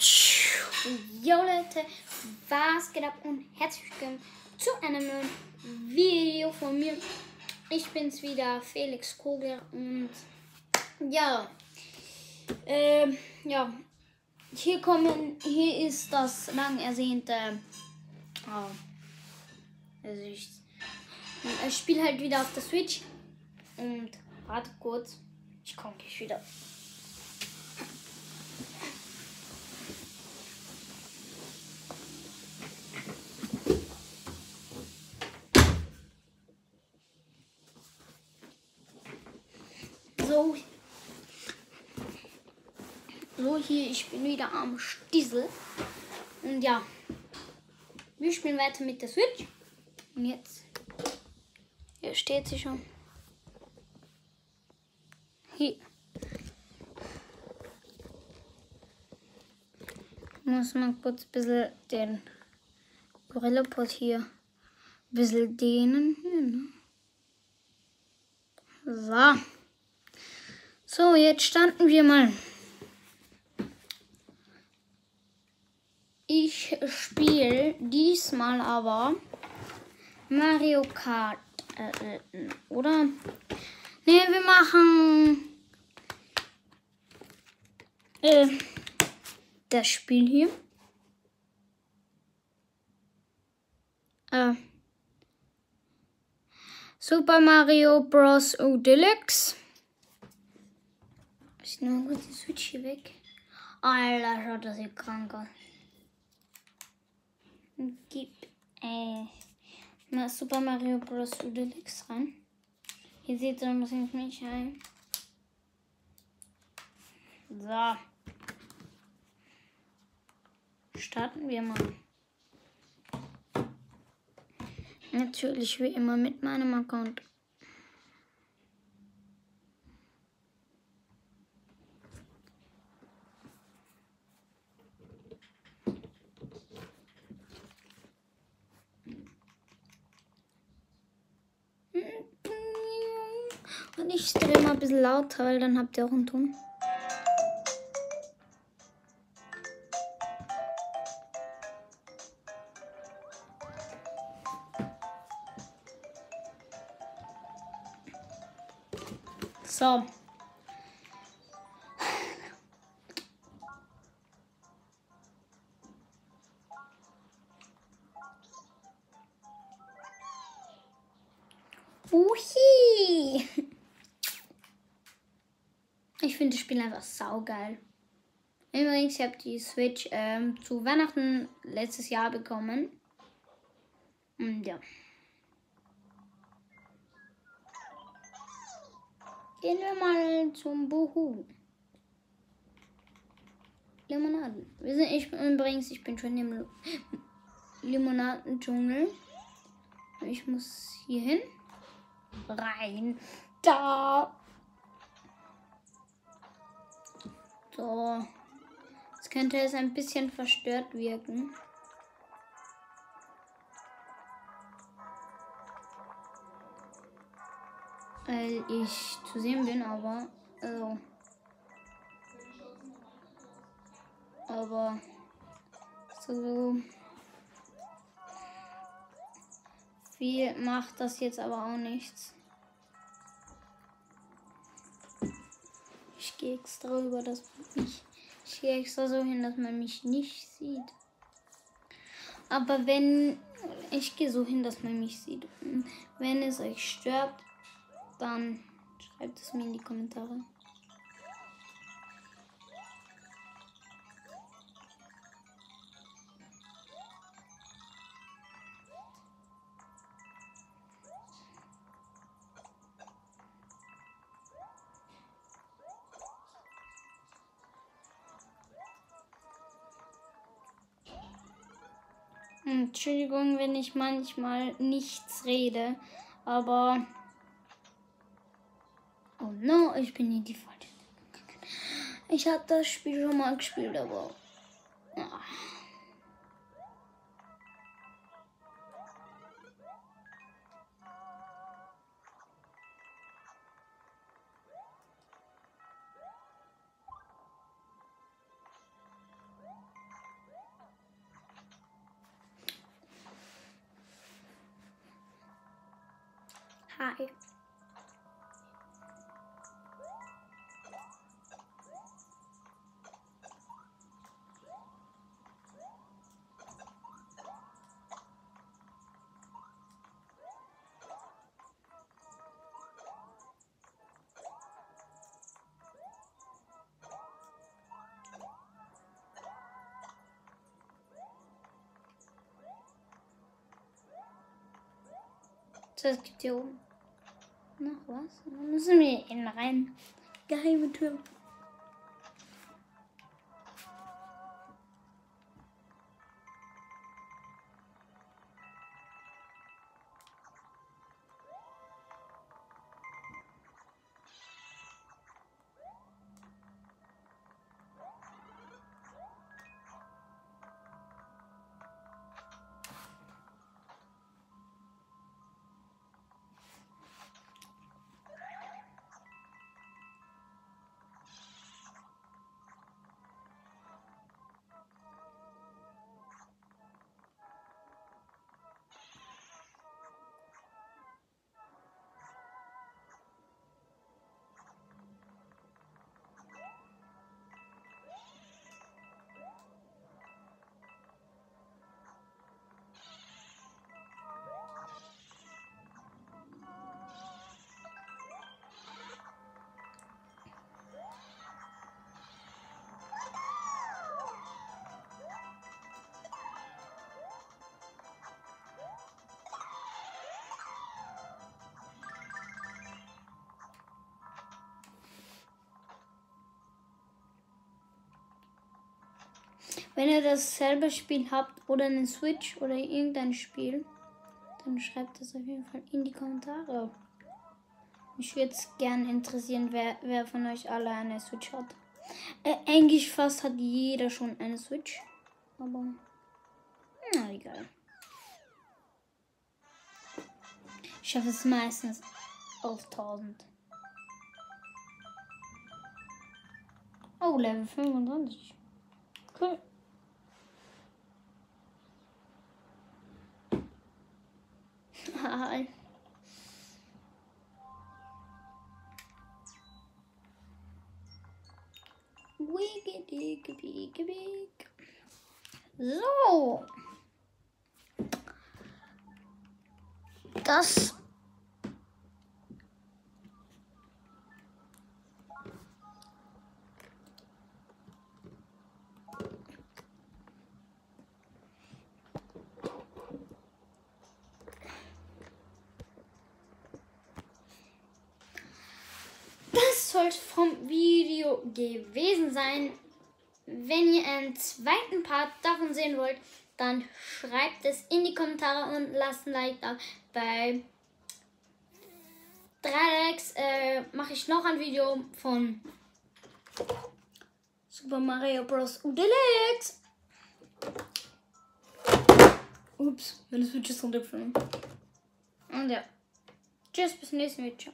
Jo Leute, was geht ab und herzlich willkommen zu einem neuen Video von mir. Ich bin's wieder, Felix Kogler und ja, ähm, ja, hier kommen, hier ist das lang ersehnte, oh, also ich, ich spiele halt wieder auf der Switch und warte kurz, ich komme gleich wieder. So. Hier, ich bin wieder am Stiesel. Und ja. Wir spielen weiter mit der Switch. Und jetzt. Hier steht sie schon. Hier. Muss man kurz ein bisschen den Gorilla-Pot hier ein bisschen dehnen. Hier, ne? So. So, jetzt starten wir mal. Ich spiele diesmal aber Mario Kart. Äh, äh, oder? Ne, wir machen äh, das Spiel hier. Äh, Super Mario Bros. U Deluxe. Ich nehme kurz die Switch hier weg. Alter, schaut das hier krank aus. Gib äh, mal Super Mario Bros. Deluxe rein. Hier seht ihr, muss ich mich ein. So. Starten wir mal. Natürlich wie immer mit meinem Account. Und ich drehe mal ein bisschen lauter, weil dann habt ihr auch einen Ton. So. Uhi. Finde das Spiel einfach saugeil. Übrigens, ich habe die Switch ähm, zu Weihnachten letztes Jahr bekommen. Und ja. Gehen wir mal zum Buhu. Limonaden. Wir sind, ich übrigens, ich bin schon im Limonadendschungel. Ich muss hier hin. Rein. Da. So. Jetzt könnte es ein bisschen verstört wirken. Weil ich zu sehen bin, aber. Also. Aber. So. Viel macht das jetzt aber auch nichts. Ich gehe extra über das mich. Ich gehe extra so hin, dass man mich nicht sieht. Aber wenn ich gehe so hin, dass man mich sieht. Wenn es euch stört, dann schreibt es mir in die Kommentare. Entschuldigung, wenn ich manchmal nichts rede, aber. Oh no, ich bin in die falsche. Ich habe das Spiel schon mal gespielt, aber. Ach. Okay. So, es gibt hier oben noch was. Dann müssen wir innen rein. Geheime Tür. Wenn ihr dasselbe Spiel habt oder einen Switch oder irgendein Spiel, dann schreibt das auf jeden Fall in die Kommentare. Mich würde es gerne interessieren, wer, wer von euch alle eine Switch hat. Äh, eigentlich fast hat jeder schon eine Switch. Aber, na egal. Ich schaffe es meistens auf 1000. Oh, Level 25. Cool. Hi. So. Das Soll vom Video gewesen sein. Wenn ihr einen zweiten Part davon sehen wollt, dann schreibt es in die Kommentare und lasst ein Like da. Bei 3 Likes äh, mache ich noch ein Video von Super Mario Bros. U. Ups, meine Switch ist runtergefallen. Und ja. Tschüss, bis zum nächsten Video.